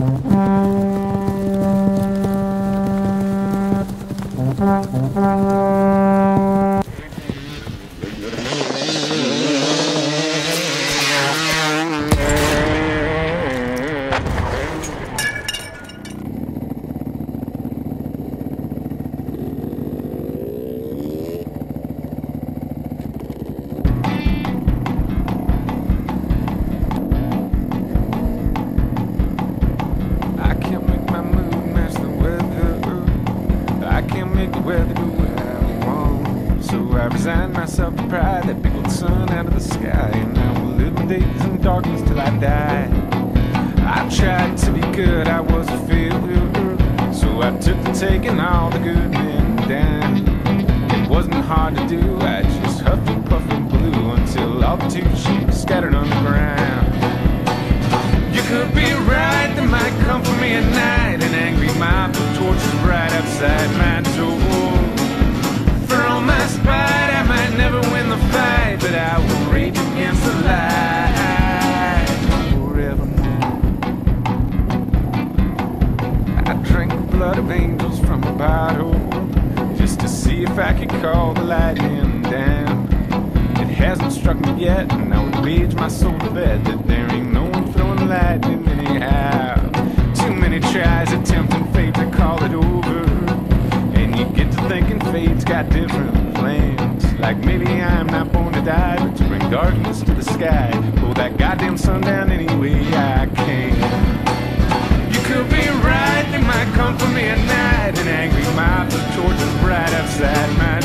I I resign myself to pride that old sun out of the sky. And I will live in days in darkness till I die. I tried to be good, I was a failure. So I took to taking all the good men down. It wasn't hard to do, I just huffed and puffed and blew until all the two sheep scattered on the ground. You could be right, there might come for me at night. An angry mob torches right outside my blood of angels from a bottle just to see if I could call the lightning down. It hasn't struck me yet, and I would wage my soul to bed that there ain't no one throwing lightning anyhow. Too many tries attempting fate to call it over, and you get to thinking fate's got different plans. Like maybe I'm not born to die, but to bring darkness to the sky. Pull that goddamn sun down any right outside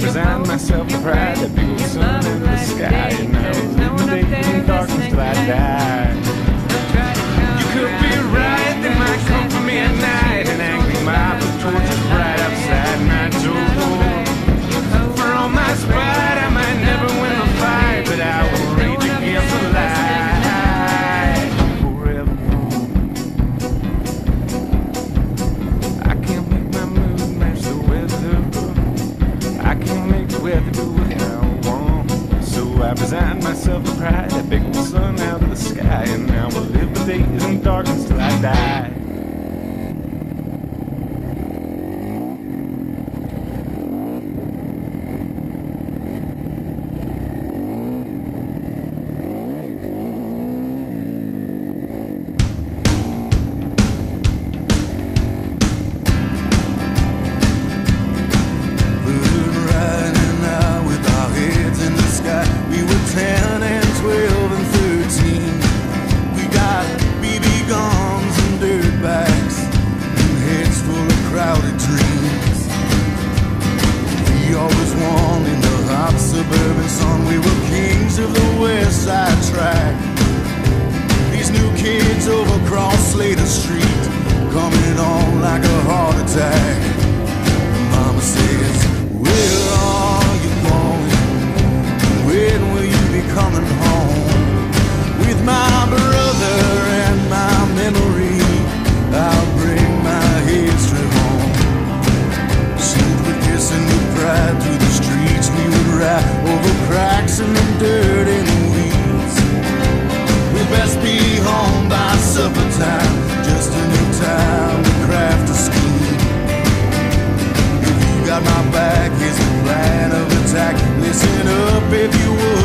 resign myself to pride, So I resign myself to pride, that big old sun out of the sky, and now I live the days in darkness till I die. street. listen up if you would.